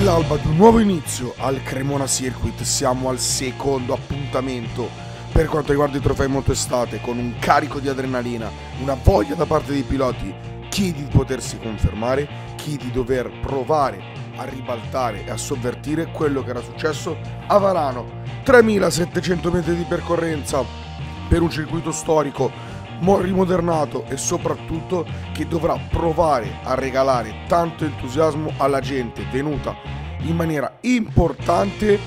Nell'alba di un nuovo inizio al Cremona Circuit siamo al secondo appuntamento per quanto riguarda i trofei molto estate con un carico di adrenalina, una voglia da parte dei piloti, chi di potersi confermare, chi di dover provare a ribaltare e a sovvertire quello che era successo a Varano. 3700 metri di percorrenza per un circuito storico rimodernato e soprattutto che dovrà provare a regalare tanto entusiasmo alla gente venuta in maniera importante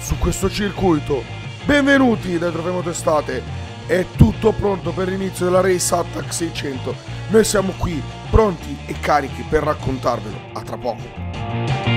su questo circuito. Benvenuti dai Trofei Motestate, è tutto pronto per l'inizio della Race Attack 600. Noi siamo qui pronti e carichi per raccontarvelo. A tra poco.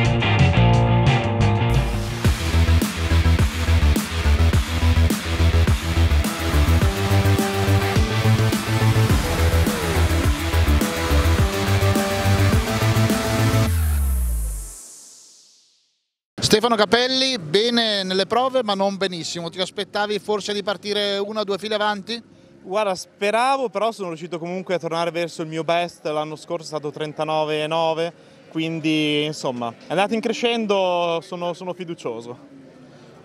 Stefano Capelli, bene nelle prove ma non benissimo. Ti aspettavi forse di partire una o due file avanti? Guarda, speravo, però sono riuscito comunque a tornare verso il mio best. L'anno scorso è stato 39,9, quindi insomma è andato in crescendo, sono, sono fiducioso.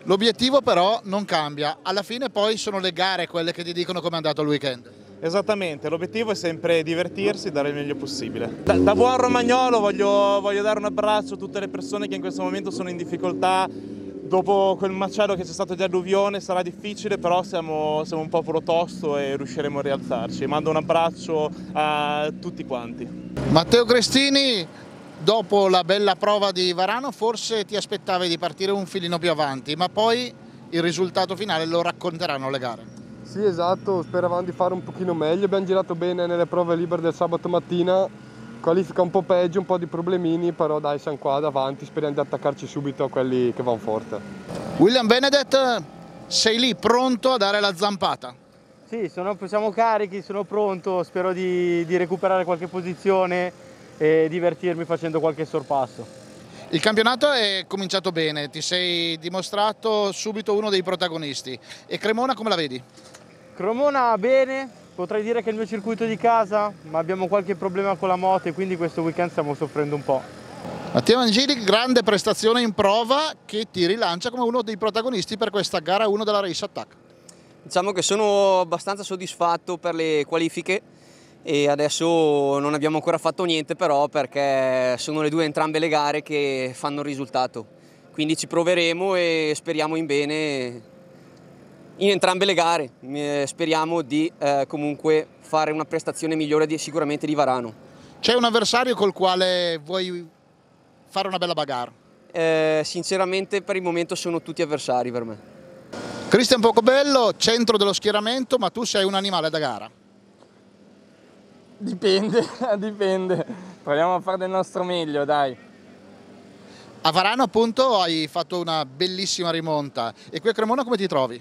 L'obiettivo però non cambia, alla fine poi sono le gare quelle che ti dicono come è andato il weekend. Esattamente, l'obiettivo è sempre divertirsi e dare il meglio possibile. Da, da buon romagnolo voglio, voglio, dare un abbraccio a tutte le persone che in questo momento sono in difficoltà. Dopo quel macello che c'è stato di alluvione sarà difficile, però siamo, siamo un popolo tosto e riusciremo a rialzarci. Mando un abbraccio a tutti quanti. Matteo Crestini, dopo la bella prova di Varano forse ti aspettavi di partire un filino più avanti, ma poi il risultato finale lo racconteranno le gare. Sì, esatto, speravamo di fare un pochino meglio, abbiamo girato bene nelle prove libere del sabato mattina, qualifica un po' peggio, un po' di problemini, però dai siamo qua davanti, speriamo di attaccarci subito a quelli che vanno forte. William Benedett, sei lì pronto a dare la zampata? Sì, sono, siamo carichi, sono pronto, spero di, di recuperare qualche posizione e divertirmi facendo qualche sorpasso. Il campionato è cominciato bene, ti sei dimostrato subito uno dei protagonisti. E Cremona come la vedi? Cremona bene, potrei dire che è il mio circuito di casa, ma abbiamo qualche problema con la moto e quindi questo weekend stiamo soffrendo un po'. Matteo Angeli, grande prestazione in prova che ti rilancia come uno dei protagonisti per questa gara 1 della Race Attack. Diciamo che sono abbastanza soddisfatto per le qualifiche e adesso non abbiamo ancora fatto niente però perché sono le due entrambe le gare che fanno il risultato. Quindi ci proveremo e speriamo in bene in entrambe le gare. Eh, speriamo di eh, comunque fare una prestazione migliore di, sicuramente di Varano. C'è un avversario col quale vuoi fare una bella bagarre? Eh, sinceramente per il momento sono tutti avversari per me. Cristian Pocobello, centro dello schieramento, ma tu sei un animale da gara. Dipende, dipende. Proviamo a fare del nostro meglio, dai. A Varano appunto hai fatto una bellissima rimonta e qui a Cremona come ti trovi?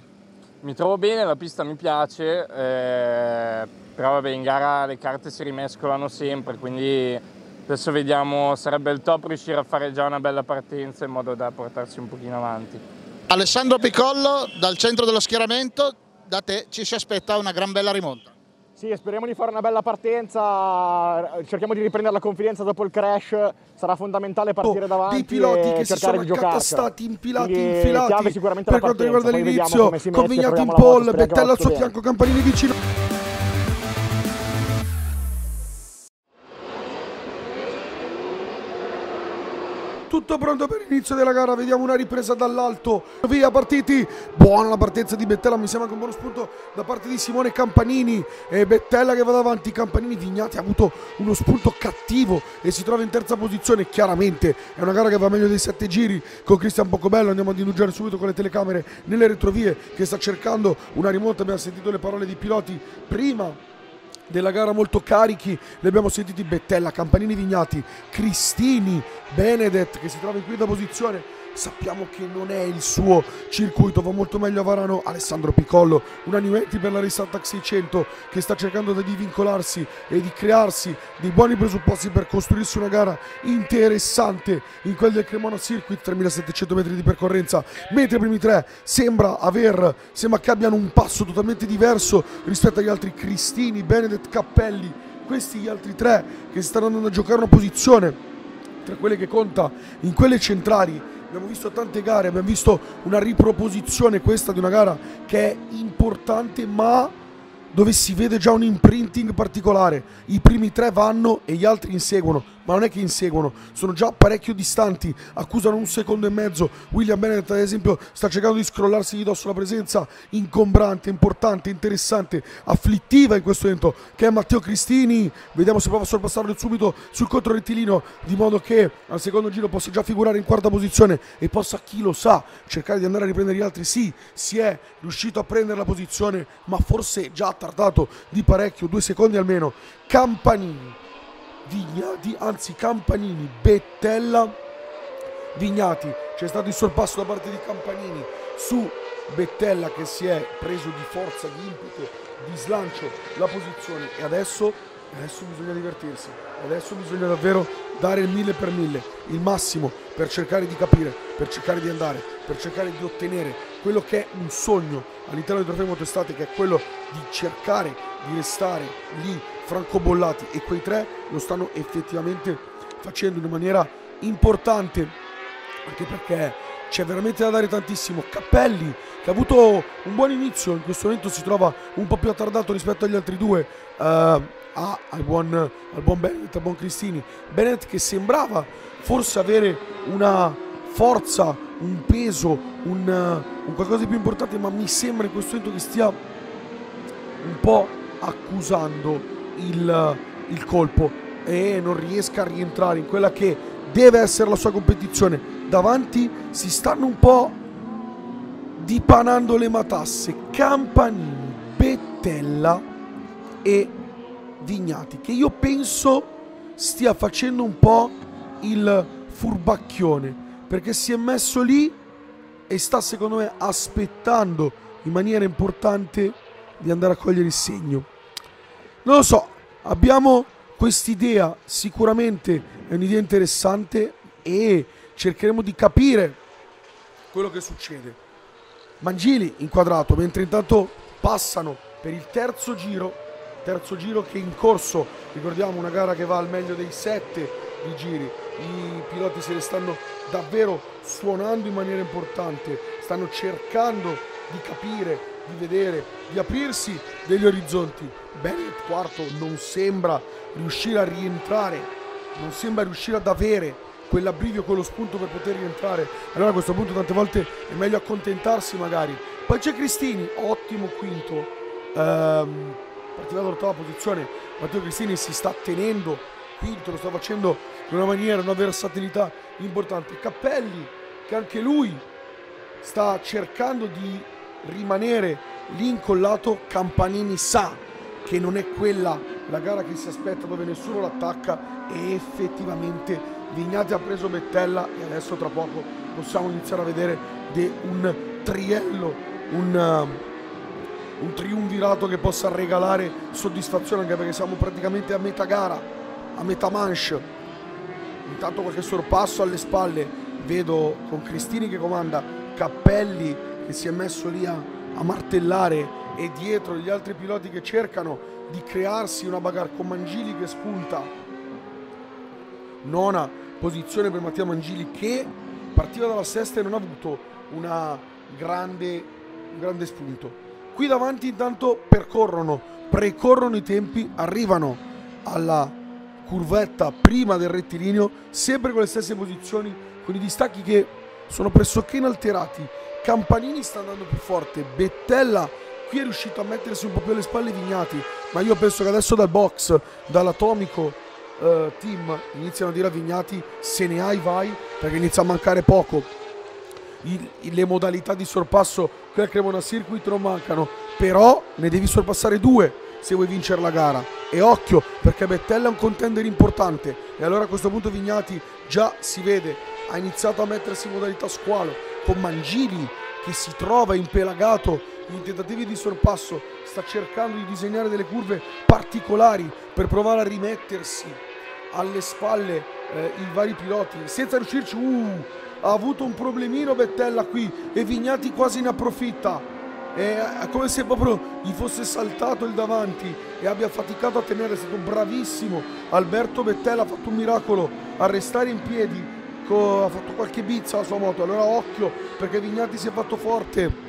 Mi trovo bene, la pista mi piace, eh, però vabbè, in gara le carte si rimescolano sempre, quindi adesso vediamo, sarebbe il top riuscire a fare già una bella partenza in modo da portarsi un pochino avanti. Alessandro Picollo, dal centro dello schieramento, da te ci si aspetta una gran bella rimonta. Sì, speriamo di fare una bella partenza, cerchiamo di riprendere la confidenza dopo il crash, sarà fondamentale partire oh, davanti dei piloti che si sono accatastati, infilati, Quindi infilati. per quanto riguarda l'inizio, Convignati in pole, Bettella al suo fianco, Campanini vicino. Tutto pronto per l'inizio della gara, vediamo una ripresa dall'alto, via partiti, buona la partenza di Bettella, mi sembra che un buono spunto da parte di Simone Campanini e Bettella che va davanti, Campanini Vignati ha avuto uno spunto cattivo e si trova in terza posizione, chiaramente è una gara che va meglio dei sette giri con Cristian Pocobello, andiamo ad indugiare subito con le telecamere nelle retrovie che sta cercando una rimonta, abbiamo sentito le parole di piloti prima della gara molto carichi, li abbiamo sentiti Bettella, Campanini Vignati, Cristini, Benedett che si trova in quinta posizione sappiamo che non è il suo circuito, va molto meglio a Varano, Alessandro Picollo, unanimetti per la Race Attack 600 che sta cercando di vincolarsi e di crearsi dei buoni presupposti per costruirsi una gara interessante in quel del Cremona Circuit, 3700 metri di percorrenza, mentre i primi tre sembra aver, sembra che abbiano un passo totalmente diverso rispetto agli altri Cristini, Benedett, Cappelli, questi gli altri tre che si stanno andando a giocare una posizione tra quelle che conta in quelle centrali. Abbiamo visto tante gare, abbiamo visto una riproposizione questa di una gara che è importante ma dove si vede già un imprinting particolare. I primi tre vanno e gli altri inseguono, ma non è che inseguono, sono già parecchio distanti, accusano un secondo e mezzo. William Bennett, ad esempio, sta cercando di scrollarsi di dosso la presenza ingombrante, importante, interessante, afflittiva in questo momento, che è Matteo Cristini. Vediamo se prova a sorpassarlo subito sul controrettilino, di modo che al secondo giro possa già figurare in quarta posizione e possa, chi lo sa, cercare di andare a riprendere gli altri. Sì, si è riuscito a prendere la posizione, ma forse già tardato di parecchio, due secondi almeno. Campanini, Vignati, anzi Campanini, Bettella, Vignati. C'è stato il sorpasso da parte di Campanini su Bettella che si è preso di forza, di impeto, di slancio la posizione e adesso, adesso bisogna divertirsi, adesso bisogna davvero dare il mille per mille, il massimo per cercare di capire, per cercare di andare, per cercare di ottenere quello che è un sogno all'interno del trofeo motostate che è quello di cercare di restare lì francobollati e quei tre lo stanno effettivamente facendo in maniera importante anche perché c'è veramente da dare tantissimo. Cappelli che ha avuto un buon inizio in questo momento si trova un po' più attardato rispetto agli altri due uh, a, al, buon, al buon Bennett al buon Cristini. Bennett che sembrava forse avere una forza un peso un, un qualcosa di più importante ma mi sembra in questo momento che stia un po' accusando il, il colpo e non riesca a rientrare in quella che deve essere la sua competizione. Davanti si stanno un po' dipanando le matasse. Campanini, Bettella e Vignati, che io penso stia facendo un po' il furbacchione, perché si è messo lì e sta secondo me aspettando in maniera importante di andare a cogliere il segno. Non lo so, abbiamo quest'idea, sicuramente è un'idea interessante e cercheremo di capire quello che succede. Mangili inquadrato, mentre intanto passano per il terzo giro, terzo giro che è in corso, ricordiamo una gara che va al meglio dei sette di giri, i piloti se le stanno davvero suonando in maniera importante, stanno cercando di capire, di vedere, di aprirsi degli orizzonti. Bennett quarto non sembra riuscire a rientrare, non sembra riuscire ad avere quell'abbrivio, quello spunto per poter rientrare. Allora a questo punto tante volte è meglio accontentarsi magari. Poi c'è Cristini, ottimo quinto, ehm, partiva dall'ottava posizione, Matteo Cristini si sta tenendo quinto, lo sta facendo in una maniera, una versatilità importante. Cappelli, che anche lui sta cercando di rimanere lì incollato, Campanini sa che non è quella la gara che si aspetta dove nessuno l'attacca e effettivamente Vignati ha preso Bettella e adesso tra poco possiamo iniziare a vedere un triello, un, um, un triunvirato che possa regalare soddisfazione anche perché siamo praticamente a metà gara, a metà manche. Intanto qualche sorpasso alle spalle, vedo con Cristini che comanda, Cappelli che si è messo lì a, a martellare e dietro gli altri piloti che cercano di crearsi una bagarre con Mangili che spunta nona posizione per Mattia Mangili che partiva dalla sesta e non ha avuto grande, un grande spunto. Qui davanti intanto percorrono, precorrono i tempi, arrivano alla curvetta prima del rettilineo, sempre con le stesse posizioni, con i distacchi che sono pressoché inalterati. Campanini sta andando più forte, Bettella qui è riuscito a mettersi un po' più alle spalle Vignati, ma io penso che adesso dal box, dall'atomico uh, team iniziano a dire a Vignati se ne hai vai perché inizia a mancare poco. Il, le modalità di sorpasso qui al Cremona Circuit non mancano però ne devi sorpassare due se vuoi vincere la gara. E occhio perché Bettella è un contender importante e allora a questo punto Vignati già si vede ha iniziato a mettersi in modalità squalo con Mangili che si trova impelagato in tentativi di sorpasso sta cercando di disegnare delle curve particolari per provare a rimettersi alle spalle eh, i vari piloti. Senza riuscirci uh, ha avuto un problemino Bettella qui e Vignati quasi ne approfitta. È come se proprio gli fosse saltato il davanti e abbia faticato a tenere, è stato bravissimo. Alberto Bettella ha fatto un miracolo a restare in piedi, ha fatto qualche bizza alla sua moto, allora occhio perché Vignati si è fatto forte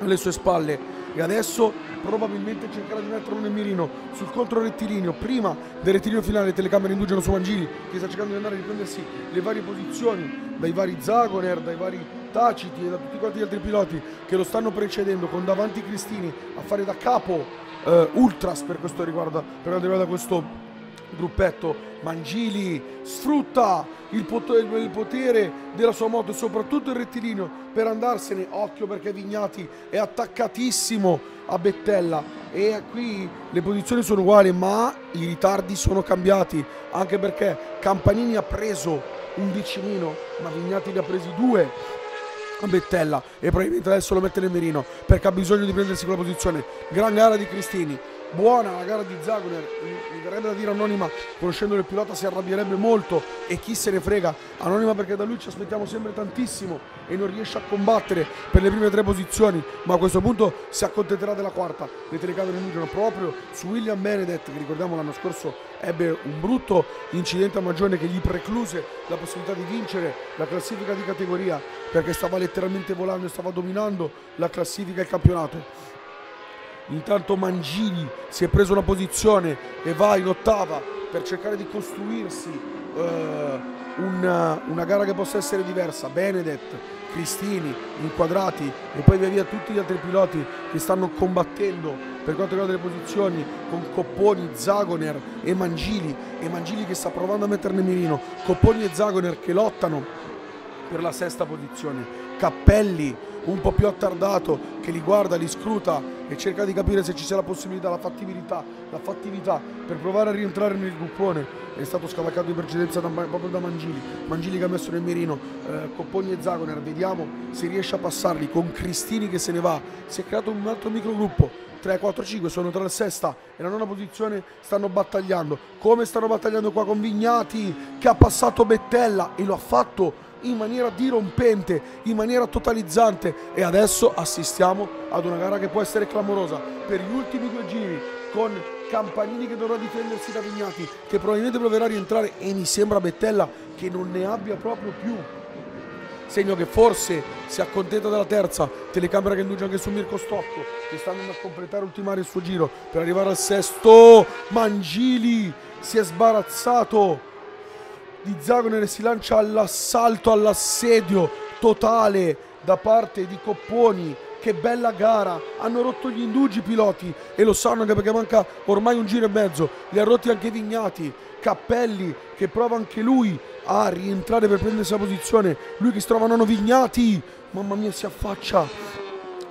alle sue spalle. E adesso probabilmente cercherà di metterlo nel mirino sul contro rettilineo prima del rettilineo finale. Le telecamere indugiano su Mangili che sta cercando di andare a riprendersi le varie posizioni dai vari Zagoner, dai vari Taciti e da tutti quanti gli altri piloti che lo stanno precedendo con davanti Cristini a fare da capo eh, Ultras per questo riguarda, per quanto riguarda questo gruppetto Mangili sfrutta il potere, il potere, della sua moto e soprattutto il rettilineo per andarsene occhio perché Vignati è attaccatissimo a Bettella. E qui le posizioni sono uguali ma i ritardi sono cambiati anche perché Campanini ha preso un decimino ma Vignati ne ha presi due a Bettella. E probabilmente adesso lo mette nel mirino perché ha bisogno di prendersi quella posizione. Gran gara di Cristini buona la gara di Zagoner, mi verrebbe da dire Anonima, conoscendo il pilota si arrabbierebbe molto e chi se ne frega, Anonima perché da lui ci aspettiamo sempre tantissimo e non riesce a combattere per le prime tre posizioni, ma a questo punto si accontenterà della quarta, le telecamere nudono proprio su William Benedett che ricordiamo l'anno scorso ebbe un brutto incidente a Magione che gli precluse la possibilità di vincere la classifica di categoria perché stava letteralmente volando e stava dominando la classifica e il campionato Intanto Mangini si è preso una posizione e va in ottava per cercare di costruirsi eh, una, una, gara che possa essere diversa. Benedett, Cristini, inquadrati e poi via via tutti gli altri piloti che stanno combattendo per quanto riguarda le posizioni con Copponi, Zagoner e Mangili e Mangili che sta provando a metterne mirino, Copponi e Zagoner che lottano per la sesta posizione, Cappelli un po' più attardato che li guarda, li scruta e cerca di capire se ci sia la possibilità, la fattibilità, la fattività per provare a rientrare nel gruppone. È stato scavalcato in precedenza da, proprio da Mangili, Mangili che ha messo nel mirino eh, Copponi e Zagoner, vediamo se riesce a passarli con Cristini che se ne va. Si è creato un altro microgruppo 3, 4, 5 sono tra la sesta e la nona posizione stanno battagliando come stanno battagliando qua con Vignati che ha passato Bettella e lo ha fatto in maniera dirompente, in maniera totalizzante. E adesso assistiamo ad una gara che può essere clamorosa per gli ultimi due giri con Campanini che dovrà difendersi da Vignati che probabilmente proverà a rientrare e mi sembra Bettella che non ne abbia proprio più. Segno che forse si accontenta della terza telecamera che induce anche su Mirko Stocco che sta andando a completare ultimare il suo giro per arrivare al sesto. Mangili si è sbarazzato di Zagoner si lancia all'assalto, all'assedio totale da parte di Copponi. Che bella gara, hanno rotto gli indugi i piloti e lo sanno anche perché manca ormai un giro e mezzo. Li ha rotti anche Vignati, Cappelli che prova anche lui a rientrare per prendersi la posizione. Lui che si trova nono Vignati, mamma mia si affaccia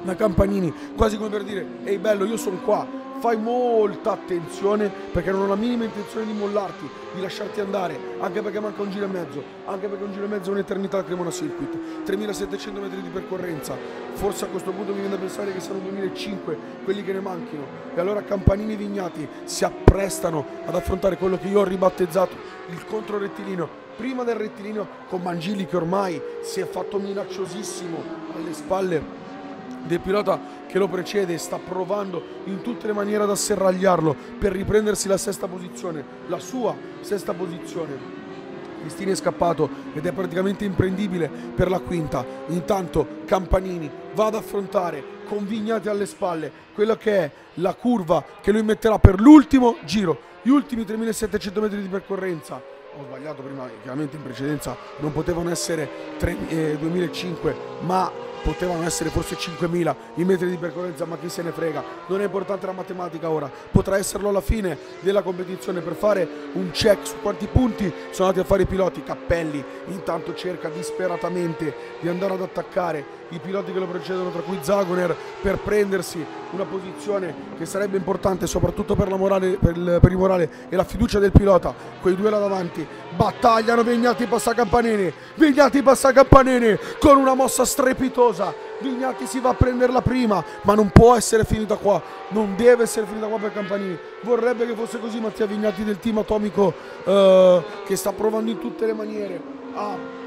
da Campanini, quasi come per dire, ehi bello io sono qua, fai molta attenzione perché non ho la minima intenzione di mollarti, di lasciarti andare, anche perché manca un giro e mezzo, anche perché un giro e mezzo è un'eternità al Cremona Circuit, 3700 metri di percorrenza, forse a questo punto mi viene da pensare che siano 2005 quelli che ne manchino. E allora Campanini e Vignati si apprestano ad affrontare quello che io ho ribattezzato il contro rettilineo prima del rettilineo con Mangili che ormai si è fatto minacciosissimo alle spalle del pilota che lo precede sta provando in tutte le maniere ad asserragliarlo per riprendersi la sesta posizione, la sua sesta posizione. Cristini è scappato ed è praticamente imprendibile per la quinta. Intanto Campanini va ad affrontare con Vignati alle spalle quella che è la curva che lui metterà per l'ultimo giro, gli ultimi 3700 metri di percorrenza. Ho sbagliato prima, chiaramente in precedenza non potevano essere 3, eh, 2005, ma potevano essere forse 5.000 i metri di percorrenza, ma chi se ne frega, non è importante la matematica ora, potrà esserlo alla fine della competizione per fare un check su quanti punti sono andati a fare i piloti, Cappelli intanto cerca disperatamente di andare ad attaccare i piloti che lo precedono, tra cui Zagoner, per prendersi una posizione che sarebbe importante soprattutto per, morale, per, il, per il morale e la fiducia del pilota. Quei due là davanti battagliano Vignati passa Campanini, Vignati passa Campanini con una mossa strepitosa. Vignati si va a prenderla prima, ma non può essere finita qua, non deve essere finita qua per Campanini. Vorrebbe che fosse così Mattia Vignati del team atomico eh, che sta provando in tutte le maniere. A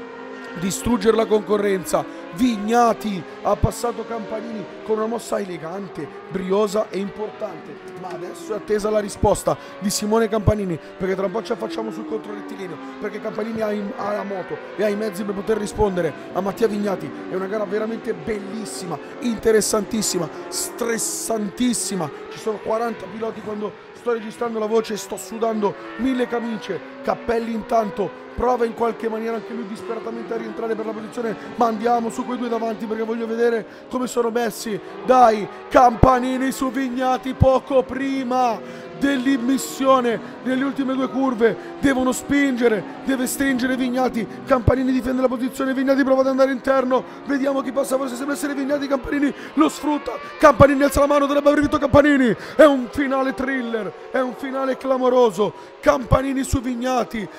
distruggere la concorrenza. Vignati ha passato Campanini con una mossa elegante, briosa e importante. Ma adesso è attesa la risposta di Simone Campanini, perché tra un po' ce la facciamo sul controrettilineo, perché Campanini ha, in, ha la moto e ha i mezzi per poter rispondere a Mattia Vignati. È una gara veramente bellissima, interessantissima, stressantissima. Ci sono 40 piloti quando sto registrando la voce, sto sudando mille camicie, cappelli intanto, prova in qualche maniera anche lui disperatamente a rientrare per la posizione, ma andiamo su quei due davanti perché voglio vedere come sono messi, dai, Campanini su Vignati poco prima dell'immissione. Nelle ultime due curve devono spingere deve stringere Vignati. Campanini difende la posizione Vignati prova ad andare interno. Vediamo chi passa forse sembra essere Vignati Campanini lo sfrutta. Campanini alza la mano dovrebbe aver vinto Campanini. È un finale thriller è un finale clamoroso. Campanini su Vignati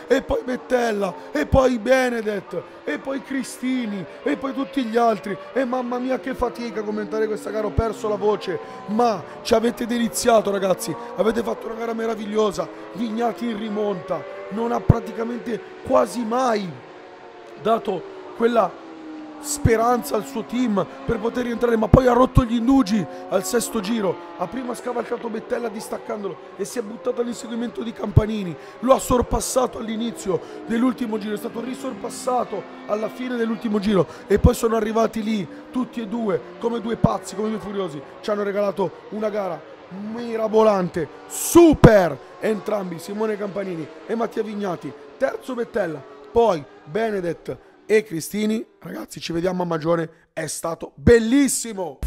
e poi Bettella e poi Benedett e poi Cristini e poi tutti gli altri. E mamma mia che fatica commentare questa gara ho perso la voce. Ma ci avete deliziato ragazzi. Avete fatto una gara meravigliosa. Vignati in rimonta. Non ha praticamente quasi mai dato quella speranza al suo team per poter rientrare, ma poi ha rotto gli indugi al sesto giro. Ha prima scavalcato Bettella distaccandolo e si è buttato all'inseguimento di Campanini. Lo ha sorpassato all'inizio dell'ultimo giro, è stato risorpassato alla fine dell'ultimo giro e poi sono arrivati lì tutti e due come due pazzi, come due furiosi. Ci hanno regalato una gara mirabolante, super entrambi, Simone Campanini e Mattia Vignati. Terzo Bettella, poi Benedett e Cristini. Ragazzi, ci vediamo a Magione, è stato bellissimo!